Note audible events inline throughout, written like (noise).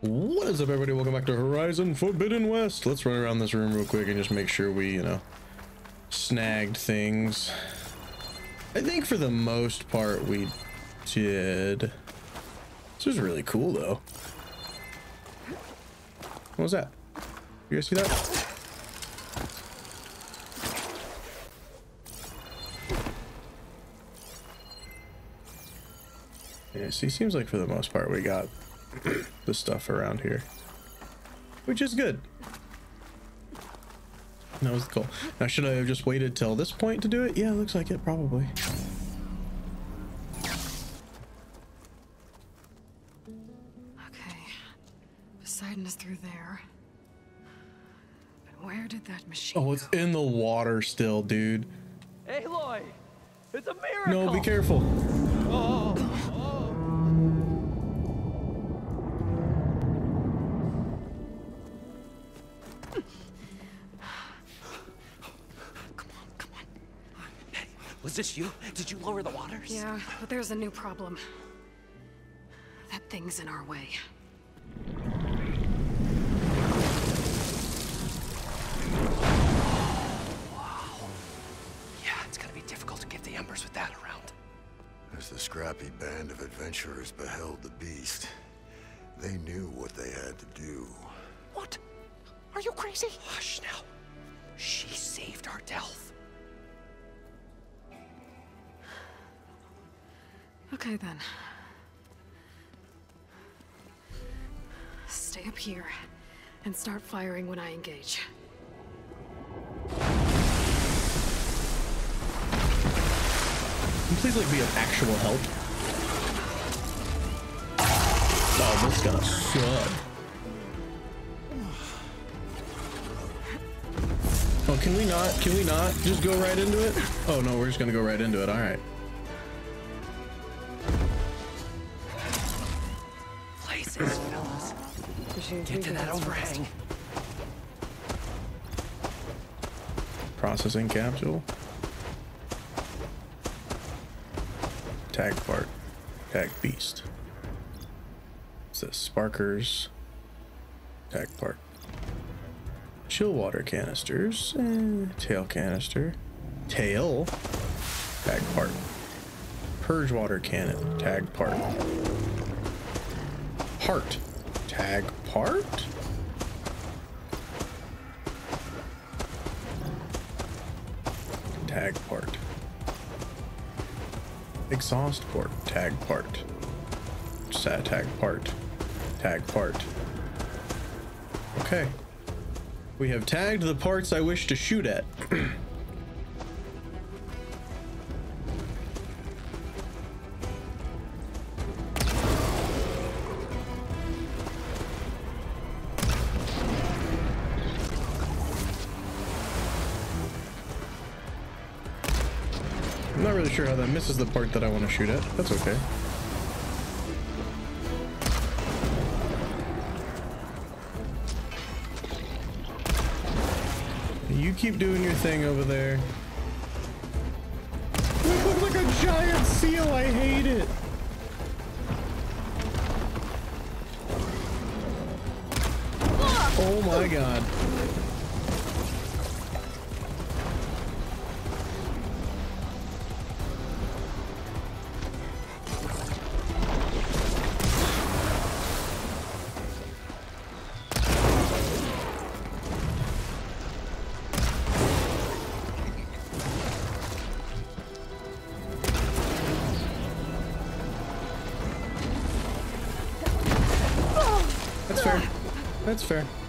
What is up, everybody? Welcome back to Horizon Forbidden West. Let's run around this room real quick and just make sure we, you know, snagged things. I think for the most part we did. This is really cool, though. What was that? You guys see that? Yeah, see, seems like for the most part we got the stuff around here, which is good. That was cool. Now, should I have just waited till this point to do it? Yeah, looks like it, probably. Okay. Poseidon is through there. But where did that machine Oh, it's go? in the water still, dude. Aloy! It's a miracle! No, be careful. Oh, Was this you? Did you lower the waters? Yeah, but there's a new problem. That thing's in our way. Wow. Yeah, it's gonna be difficult to get the embers with that around. As the scrappy band of adventurers beheld the beast, they knew what they had to do. What? Are you crazy? Hush now. She saved our delve. Okay then. Stay up here and start firing when I engage. Can please like be of actual help? Oh, this is gonna suck. Oh, can we not? Can we not just go right into it? Oh no, we're just gonna go right into it. All right. Get to that overhang. Processing capsule. Tag part. Tag beast. What's this? Sparkers. Tag part. Chill water canisters. Eh, tail canister. Tail. Tag part. Purge water cannon. Tag part. Part. Tag part? Tag part. Exhaust port. Tag part. Sat tag part. Tag part. Okay. We have tagged the parts I wish to shoot at. (clears throat) sure how that misses the part that I want to shoot at. That's okay. You keep doing your thing over there. It looks like a giant seal. I hate it. Oh my god. That's fair.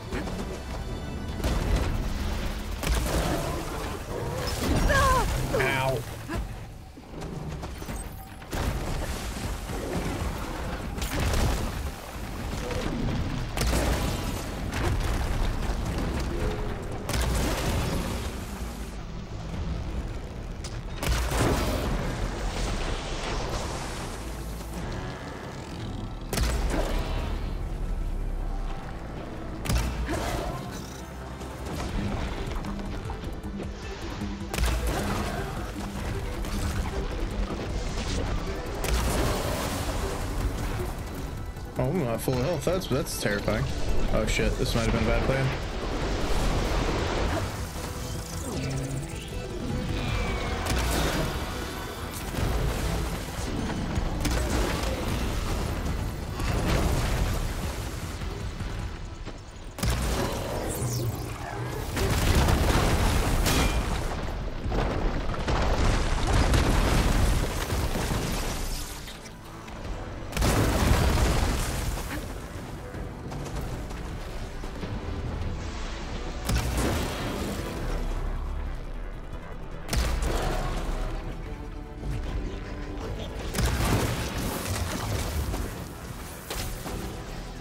Oh, I'm not full health. That's that's terrifying. Oh shit, this might have been a bad plan.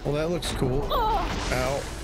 Well, that looks cool. Oh. Ow.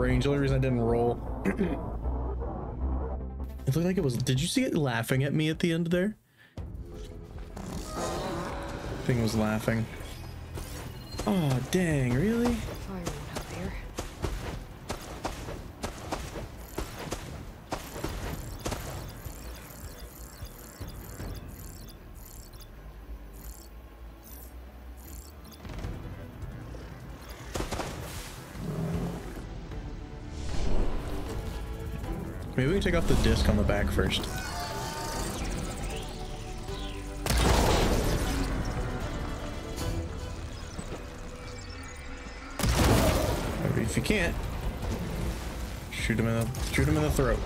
Range. The only reason I didn't roll. (clears throat) it looked like it was. Did you see it laughing at me at the end there? Thing was laughing. Oh, dang, really? Maybe we take off the disc on the back first. If you can't, shoot him in the shoot him in the throat.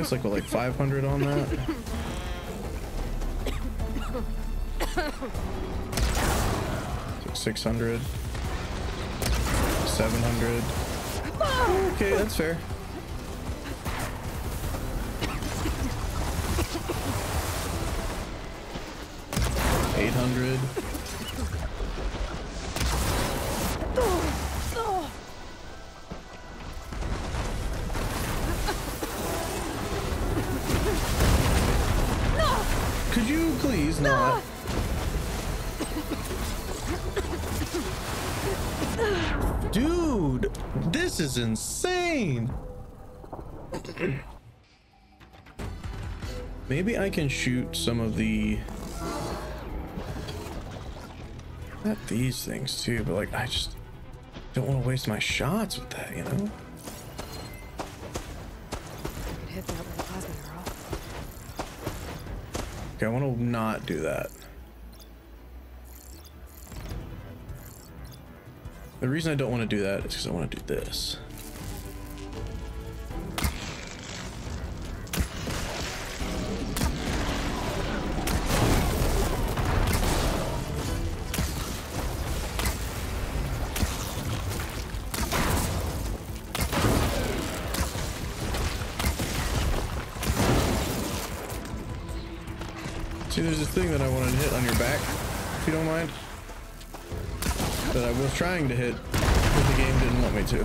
It's like what, like 500 on that. Like 600. 700. Okay, that's fair. Maybe I can shoot some of the not these things too, but like I just don't want to waste my shots with that, you know? Okay, I want to not do that. The reason I don't want to do that is because I want to do this. To.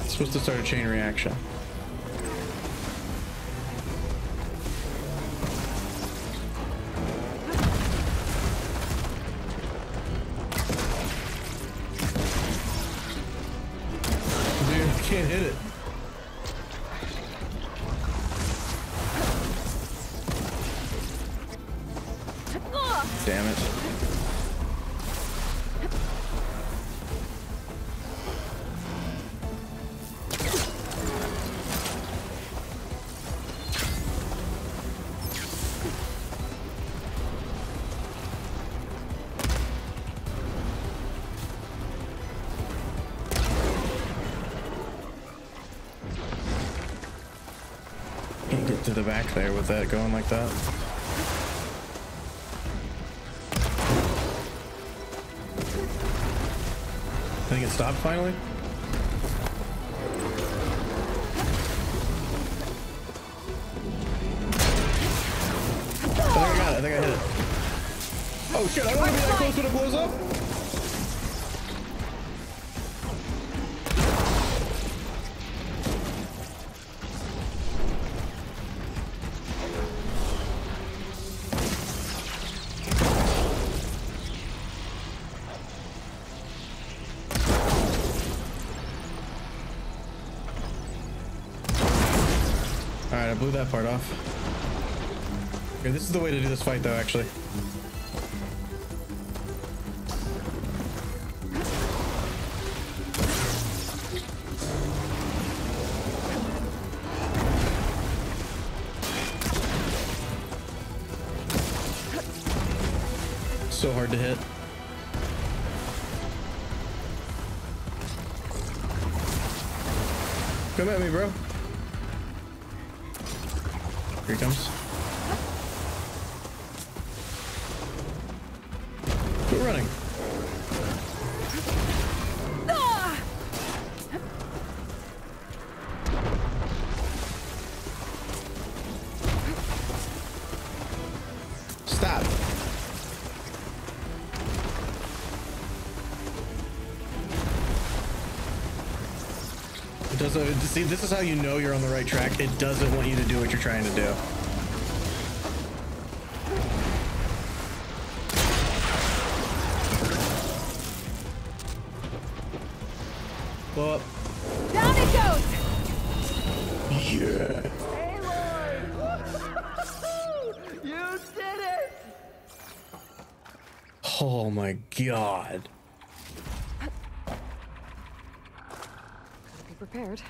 It's supposed to start a chain reaction. Damn it. Can't get to the back there with that going like that. Stopped finally. I blew that part off. Okay, this is the way to do this fight though, actually. So hard to hit. Come at me, bro. See this is how you know you're on the right track. It doesn't want you to do what you're trying to do. Blow up. Down it goes! Yeah. (laughs) You did it! Oh my god. Be prepared.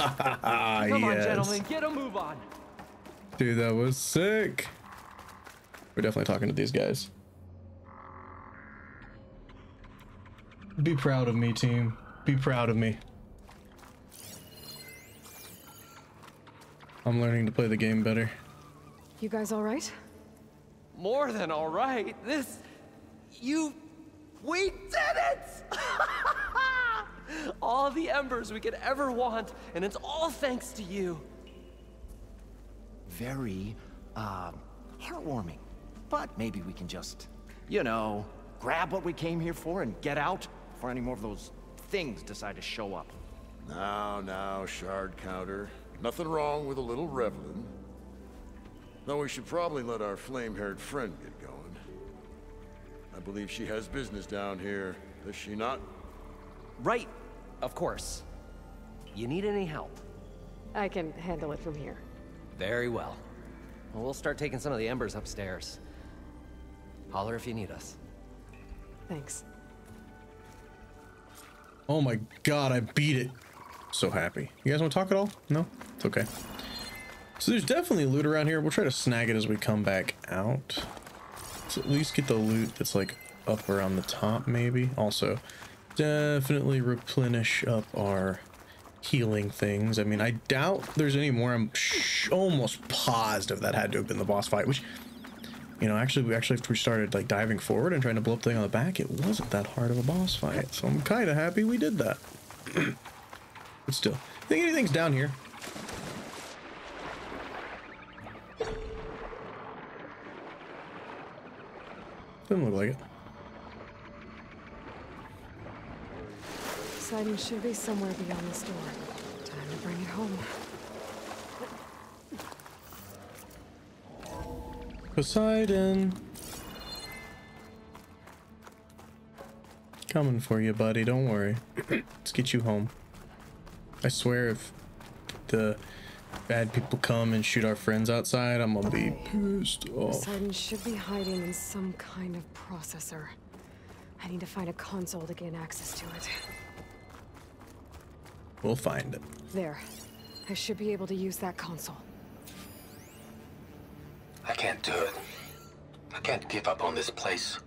(laughs) Come on, gentlemen, get a move on. Dude, that was sick. We're definitely talking to these guys. Be proud of me, team. Be proud of me. I'm learning to play the game better. You guys all right? More than all right. This, you, we did it! (laughs) (laughs) all the embers we could ever want, and it's all thanks to you. Very, uh, heartwarming. But maybe we can just, you know, grab what we came here for and get out before any more of those things decide to show up. Now, now, shard counter. Nothing wrong with a little reveling. Though we should probably let our flame-haired friend get going. I believe she has business down here, does she not? Right, of course. You need any help? I can handle it from here. Very well. Well, we'll start taking some of the embers upstairs. Holler if you need us. Thanks. Oh my god, I beat it. So happy. You guys want to talk at all? No? It's okay. So there's definitely loot around here. We'll try to snag it as we come back out. Let's at least get the loot that's like up around the top maybe. Also, definitely replenish up our healing things. I mean, I doubt there's any more. I'm almost positive that had to have been the boss fight, which you know, actually, we actually after we started like diving forward and trying to blow up the thing on the back, it wasn't that hard of a boss fight. So I'm kind of happy we did that. (clears throat) but still, I think anything's down here? Doesn't look like it. Poseidon should be somewhere beyond this door. Time to bring it home. Poseidon. Coming for you, buddy. Don't worry. Let's get you home. I swear if the bad people come and shoot our friends outside, I'm gonna be pissed off. Poseidon should be hiding in some kind of processor. I need to find a console to gain access to it. We'll find it. There. I should be able to use that console. I can't do it. I can't give up on this place.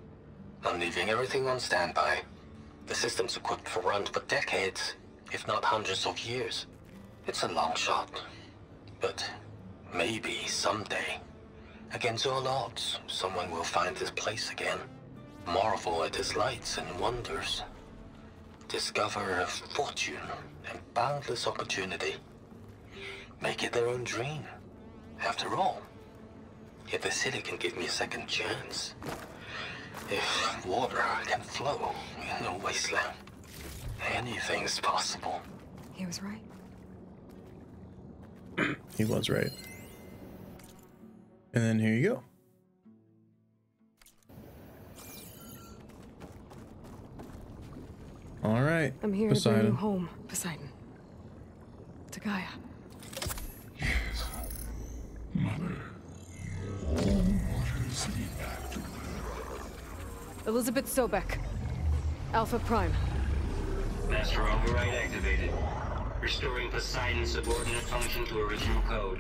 I'm leaving everything on standby. The system's equipped for runs for decades, if not hundreds of years. It's a long shot. But maybe someday, against all odds, someone will find this place again. Marvel at its lights and wonders. Discover a fortune and boundless opportunity. Make it their own dream. After all, if the city can give me a second chance, if water can flow in the wasteland, anything's possible. He was right. (clears throat) He was right. And then here you go. All right. I'm here to bring you home, Poseidon. To Gaia. Yes, mother. Elizabeth Sobek. Alpha Prime. Master override activated. Restoring Poseidon's subordinate function to original code.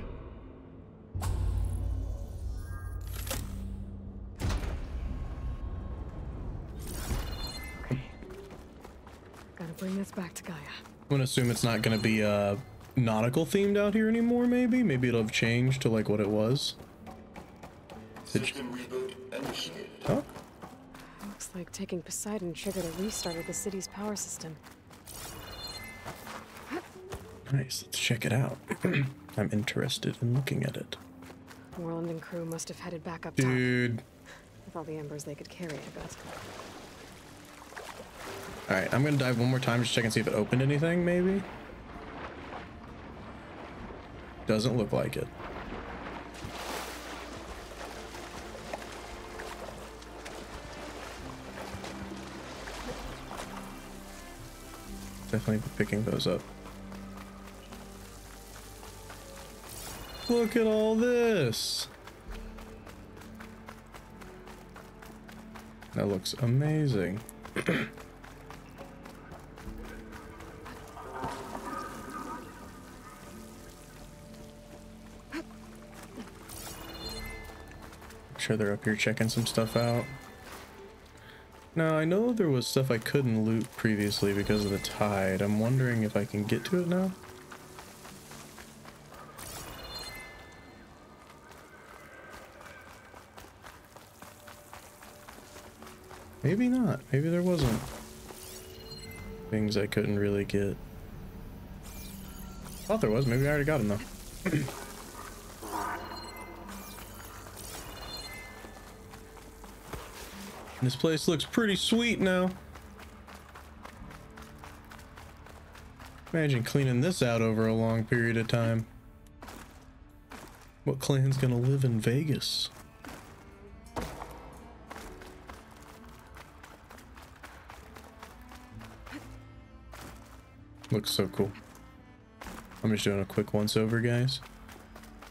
Bring this back to Gaia. I'm gonna assume it's not gonna be uh nautical themed out here anymore. Maybe, maybe it'll have changed to like what it was. System reboot initiated. Oh, Looks like taking Poseidon triggered a restart of the city's power system. nice. Let's check it out. (clears throat) I'm interested in looking at it, Morlund and crew must have headed back up top dude. with all the embers they could carry, I bet. All right, I'm gonna dive one more time just check and see if it opened anything. Maybe. Doesn't look like it. Definitely picking those up. Look at all this. That looks amazing. (clears throat) sure they're up here checking some stuff out. Now, I know there was stuff I couldn't loot previously because of the tide. I'm wondering if I can get to it now. Maybe not. Maybe there wasn't things I couldn't really get. Thought there was. Maybe I already got them though. (clears throat) This place looks pretty sweet now. Imagine cleaning this out over a long period of time. What clan's gonna live in Vegas? Looks so cool. I'm just doing a quick once over, guys.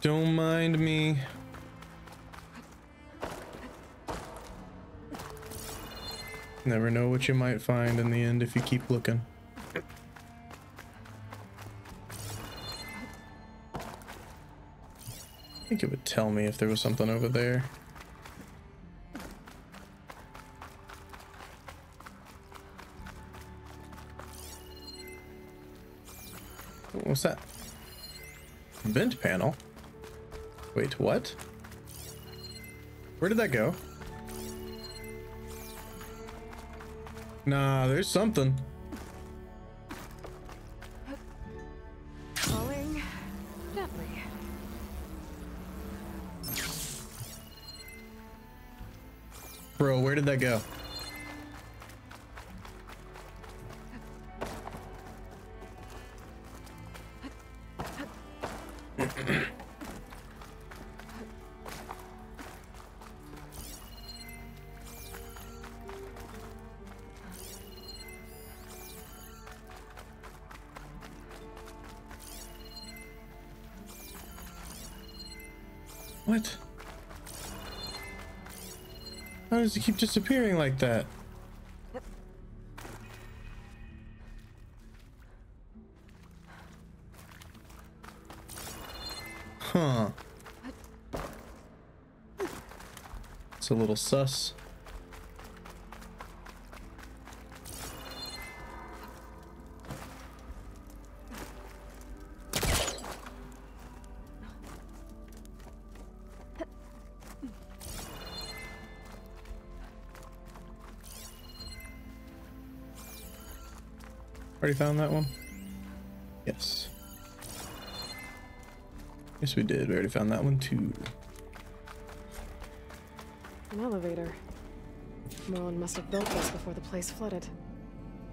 Don't mind me. Never know what you might find in the end if you keep looking. I think it would tell me if there was something over there. What's that? Vent panel? Wait, what? Where did that go? Nah, there's something. Falling gently. Bro, where did that go? Disappearing like that? Huh. It's a little sus. Already found that one? Yes. Yes, we did. We already found that one too. An elevator. Merlin must have built this before the place flooded.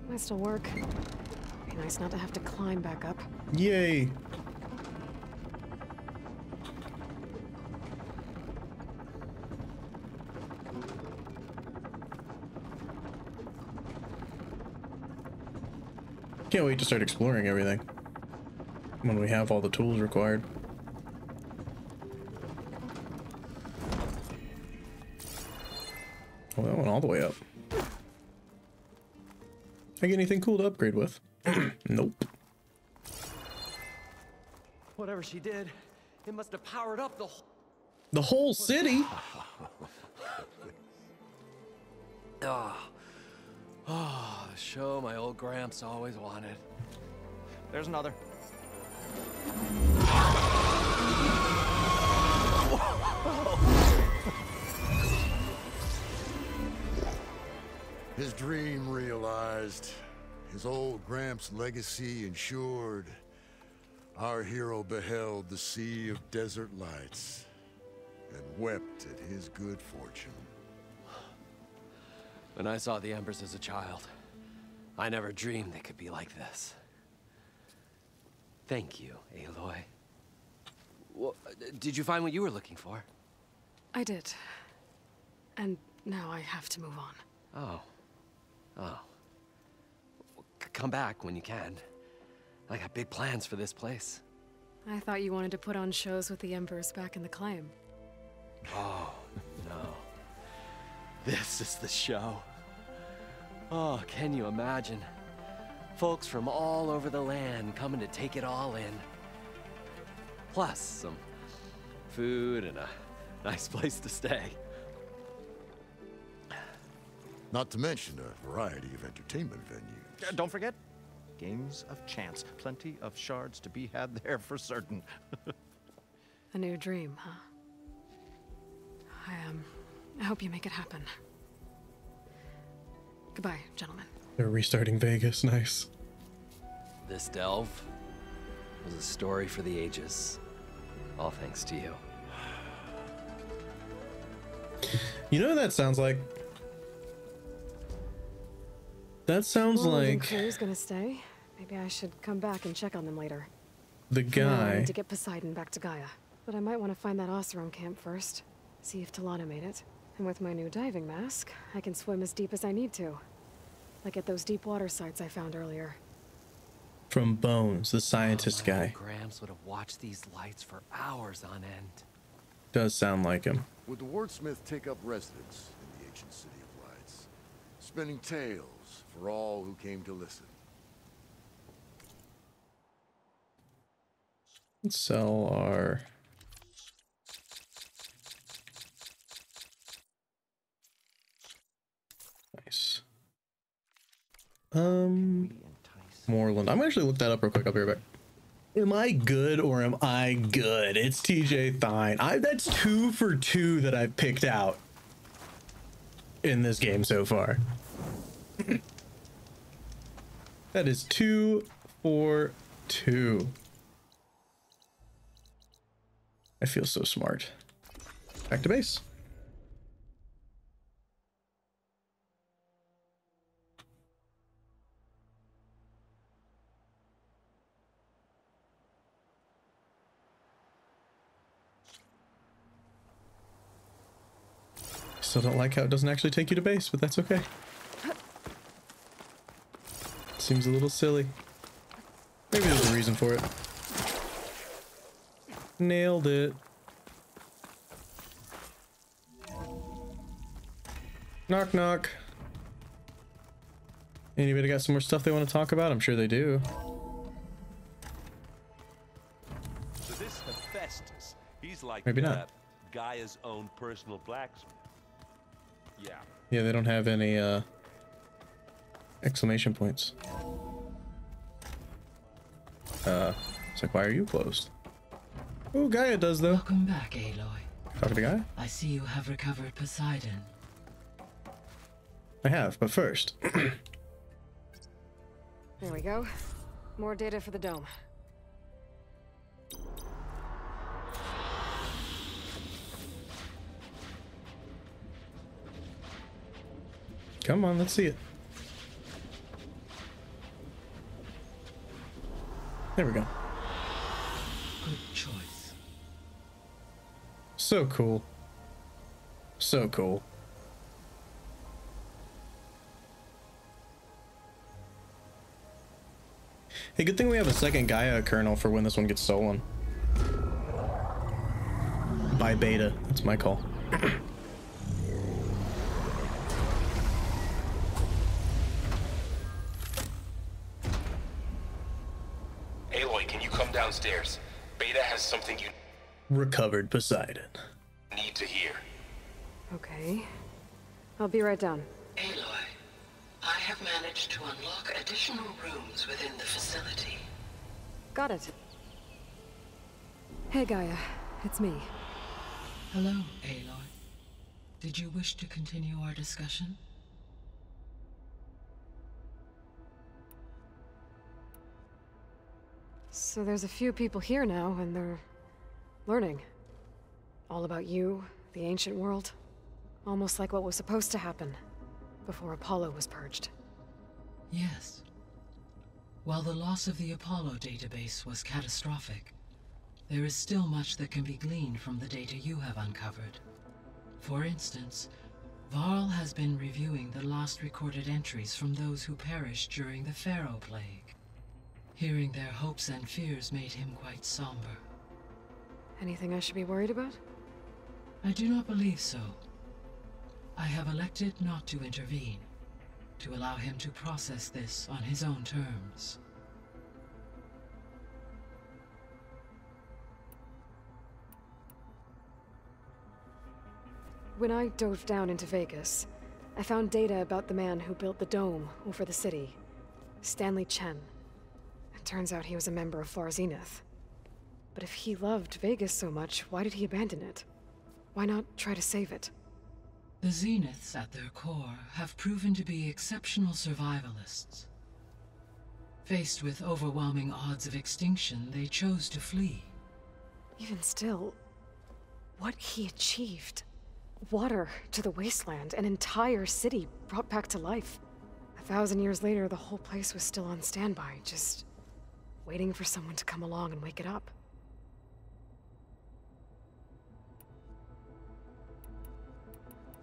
Might still work. Be nice not to have to climb back up. Yay! Can't wait to start exploring everything. When we have all the tools required. Oh, that went all the way up. I get anything cool to upgrade with? (clears throat) nope. Whatever she did, it must have powered up the whole. The whole city? (laughs) Ah. Oh, Ah, the show my old Gramps always wanted. There's another. His dream realized, his old Gramps' legacy ensured. Our hero beheld the sea of desert lights and wept at his good fortune. When I saw the Embers as a child, I never dreamed they could be like this. Thank you, Aloy. Well, did you find what you were looking for? I did. And now I have to move on. Oh. Oh. C- come back when you can. I got big plans for this place. I thought you wanted to put on shows with the Embers back in the claim. Oh, no. This is the show. Oh, can you imagine? Folks from all over the land coming to take it all in. Plus, some food and a nice place to stay. Not to mention a variety of entertainment venues. Uh, don't forget, games of chance. Plenty of shards to be had there for certain. (laughs) A new dream, huh? I, um, I hope you make it happen. Goodbye, gentlemen. They're restarting Vegas. Nice. This delve was a story for the ages. All thanks to you. You know what that sounds like? That sounds Roland and like Crew's gonna stay. Maybe I should come back and check on them later. the guy. I need to get Poseidon back to Gaia. But I might want to find that Oseram camp first. See if Talana made it. And with my new diving mask, I can swim as deep as I need to. Like at those deep water sites I found earlier. From Bones, the scientist My old guy. Oh, Grams would have watched these lights for hours on end. Does sound like him. Would the wordsmith take up residence in the ancient city of lights, spinning tales for all who came to listen? Let's sell our. Nice. Um, Morlund. I'm actually look that up real quick. I'll be right back. Am I good or am I good? It's TJ Thine. I that's two for two that I've picked out in this game so far. (clears throat) that is two for two. I feel so smart. Back to base. Still don't like how it doesn't actually take you to base, but that's okay. Seems a little silly. Maybe there's a reason for it. Nailed it. Knock, knock. Anybody got some more stuff they want to talk about? I'm sure they do. This Hephaestus, he's like Maybe not. Gaia's own personal blacksmith. Yeah. Yeah, they don't have any uh exclamation points. Uh, it's like, why are you closed? Oh, Gaia does though. Welcome back, Aloy. Talk to Gaia. I see you have recovered Poseidon. I have, but first, There we go. More data for the dome. Come on, let's see it. There we go. Good choice. So cool. So cool. Hey, good thing we have a second Gaia kernel for when this one gets stolen. By beta. That's my call. (clears throat) Recovered Poseidon. need to hear. Okay. I'll be right down. Aloy, I have managed to unlock additional rooms within the facility. Got it. Hey, Gaia. It's me. Hello, Aloy. Did you wish to continue our discussion? So there's a few people here now, and they're learning. All about you, the ancient world. Almost like what was supposed to happen before Apollo was purged. Yes. While the loss of the Apollo database was catastrophic, there is still much that can be gleaned from the data you have uncovered. For instance, Varl has been reviewing the last recorded entries from those who perished during the Faro Plague. Hearing their hopes and fears made him quite somber. Anything I should be worried about? I do not believe so. I have elected not to intervene, to allow him to process this on his own terms. When I dove down into Vegas, I found data about the man who built the dome over the city. Stanley Chen. It turns out he was a member of Far Zenith. But if he loved Vegas so much, why did he abandon it? Why not try to save it? The Zeniths, at their core, have proven to be exceptional survivalists. Faced with overwhelming odds of extinction, they chose to flee. Even still, what he achieved. Water to the wasteland, an entire city brought back to life. A thousand years later, the whole place was still on standby, just waiting for someone to come along and wake it up.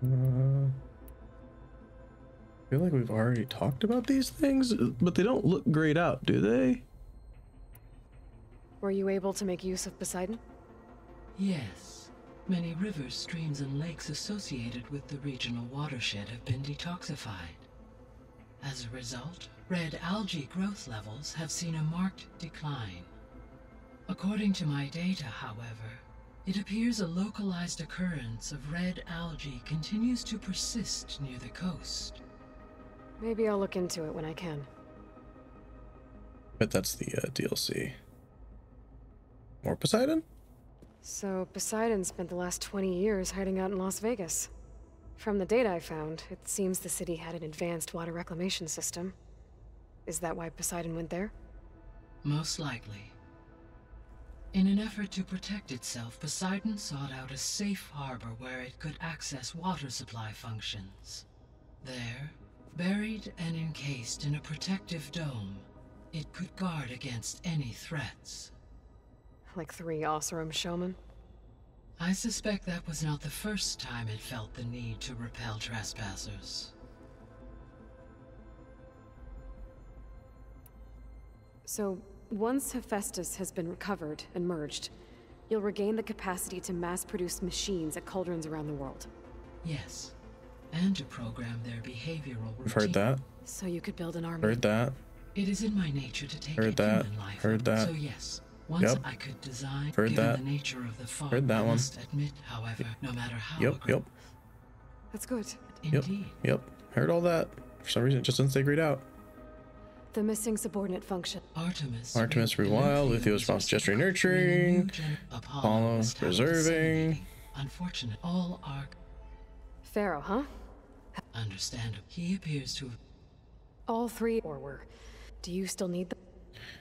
Uh, I feel like we've already talked about these things, but they don't look grayed out, do they? Were you able to make use of Poseidon? Yes, many rivers, streams, and lakes associated with the regional watershed have been detoxified. As a result, red algae growth levels have seen a marked decline. According to my data, however, it appears a localized occurrence of red algae continues to persist near the coast. Maybe I'll look into it when I can. But that's the uh, DLC. More Poseidon? So, Poseidon spent the last 20 years hiding out in Las Vegas. From the data I found, it seems the city had an advanced water reclamation system. Is that why Poseidon went there? Most likely. In an effort to protect itself, Poseidon sought out a safe harbor where it could access water supply functions. There, buried and encased in a protective dome, it could guard against any threats. Like three Oseram showmen? I suspect that was not the first time it felt the need to repel trespassers. So, once Hephaestus has been recovered and merged, you'll regain the capacity to mass produce machines at cauldrons around the world. Yes. and to program their behavioral routine. We've heard that. So you could build an army. Heard that. It is in my nature to take Heard a that. human life. Heard that. So yes, once Yep. I could design, Heard given that. the nature of the farm, Heard that I one. must admit, however, no matter how Yep, yep, That's good. yep, indeed, yep. yep. Heard all that. For some reason, it just didn't say grayed out. The missing subordinate function. Artemis, Artemis rewild, Lithio response gesture nurturing, Apollo preserving. Unfortunate, all are Faro, huh? understandable. He appears to have All three, or were. Do you still need them?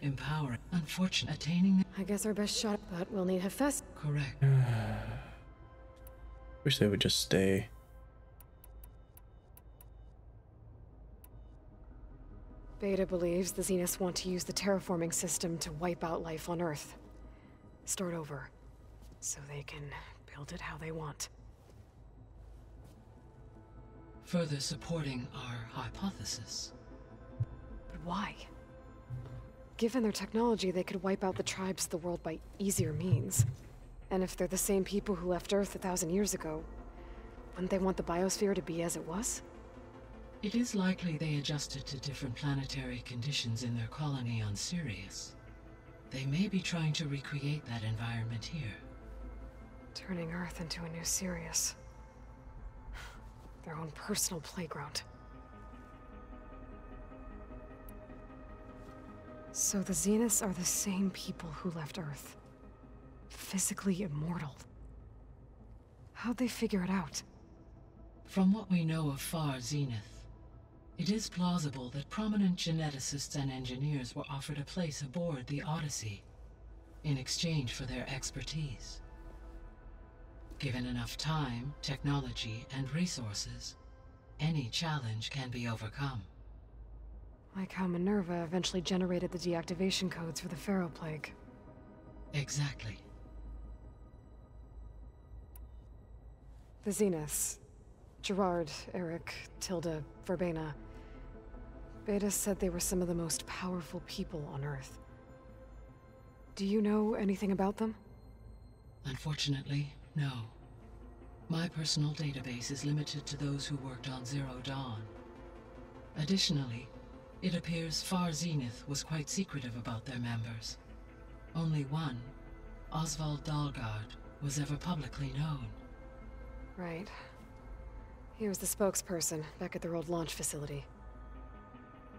empowered. Unfortunate, attaining I guess our best shot, but we'll need Hephaestus. correct. (sighs) Wish they would just stay. Beta believes the Zeniths want to use the terraforming system to wipe out life on Earth. Start over. So they can build it how they want. Further supporting our hypothesis. But why? Given their technology, they could wipe out the tribes of the world by easier means. And if they're the same people who left Earth a thousand years ago, wouldn't they want the biosphere to be as it was? It is likely they adjusted to different planetary conditions in their colony on Sirius. They may be trying to recreate that environment here. Turning Earth into a new Sirius. Their own personal playground. So the Zeniths are the same people who left Earth. Physically immortal. How'd they figure it out? From what we know of Far Zenith, it is plausible that prominent geneticists and engineers were offered a place aboard the Odyssey in exchange for their expertise. Given enough time, technology, and resources, any challenge can be overcome. Like how Minerva eventually generated the deactivation codes for the Faro Plague. Exactly. The Zeniths. Gerard, Erik, Tilda, Verbena. Beta said they were some of the most powerful people on Earth. Do you know anything about them? Unfortunately, no. My personal database is limited to those who worked on Zero Dawn. Additionally, it appears Far Zenith was quite secretive about their members. Only one, Oswald Dalgard, was ever publicly known. Right. He was the spokesperson back at their old launch facility.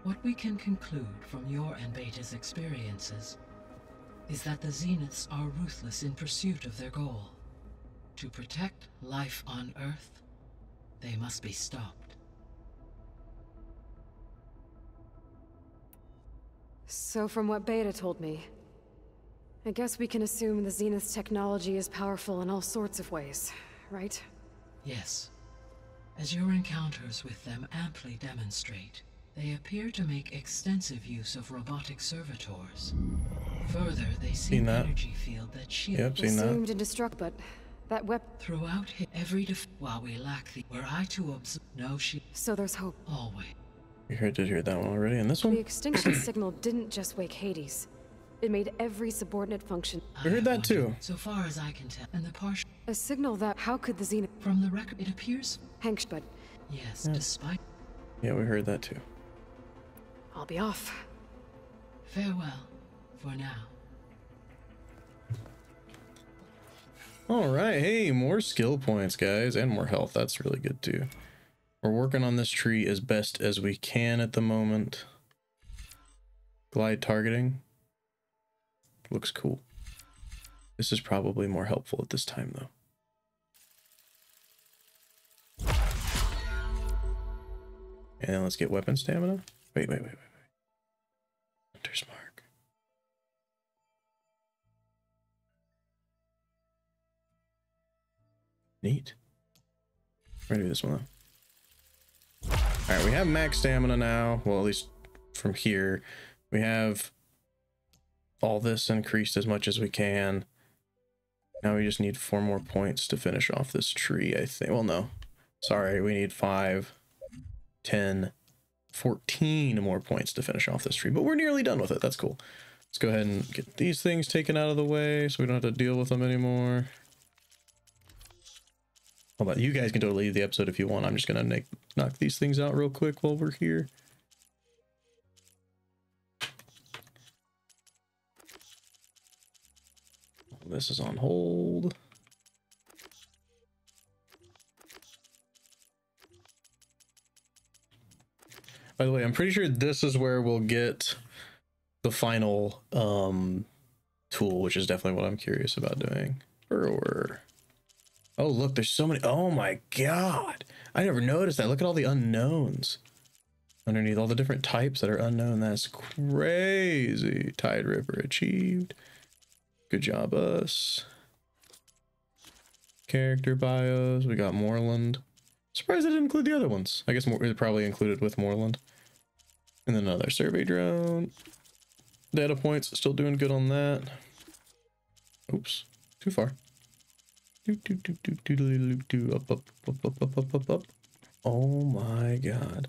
What we can conclude from your and Beta's experiences is that the Zeniths are ruthless in pursuit of their goal. To protect life on Earth, they must be stopped. So from what Beta told me, I guess we can assume the Zenith's technology is powerful in all sorts of ways, right? Yes. As your encounters with them amply demonstrate, they appear to make extensive use of robotic servitors. Further, they see Seen an that. energy field that shields Yep, seen that. Assumed and destruct, but that weapon. throughout every def- while we lack the were I to observe no she So there's hope. always You heard, did hear that one already. And this one? The extinction (clears throat) signal didn't just wake Hades. It made every subordinate function. I heard that too. so far as I can tell and the partial A signal that how could the Zenith from the record it appears Hank but yes Yeah. despite Yeah, we heard that too. I'll be off. farewell for now All right. Hey, more skill points, guys, and more health. That's really good too. We're working on this tree as best as we can at the moment. Glide targeting. Looks cool. This is probably more helpful at this time, though. And then let's get weapon stamina. Wait, wait, wait, wait, wait. Hunter's mark. Neat. Do this one though. Alright, we have max stamina now. Well, at least from here. We have all this increased as much as we can. Now we just need four more points to finish off this tree, I think. Well, no. Sorry, we need five, 10, 14 more points to finish off this tree. But we're nearly done with it. That's cool. Let's go ahead and get these things taken out of the way so we don't have to deal with them anymore. How about you guys can totally leave the episode if you want. I'm just gonna knock these things out real quick while we're here. This is on hold. By the way, I'm pretty sure this is where we'll get the final um tool, which is definitely what I'm curious about doing. Or Oh, look, there's so many. Oh my god. I never noticed that. Look at all the unknowns underneath all the different types that are unknown. That's crazy. Tideripper achieved. Good job, us. Character bios. We got Morlund. Surprised I didn't include the other ones. I guess more, probably included with Morlund. And then another survey drone. Data points. Still doing good on that. Oops. Too far. Do, do, do, do, do, do, do, do, up, up, up, up, up, up, up, up. Oh my god.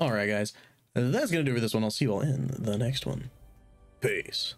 Alright, guys. That's gonna do it for this one. I'll see you all in the next one. Peace.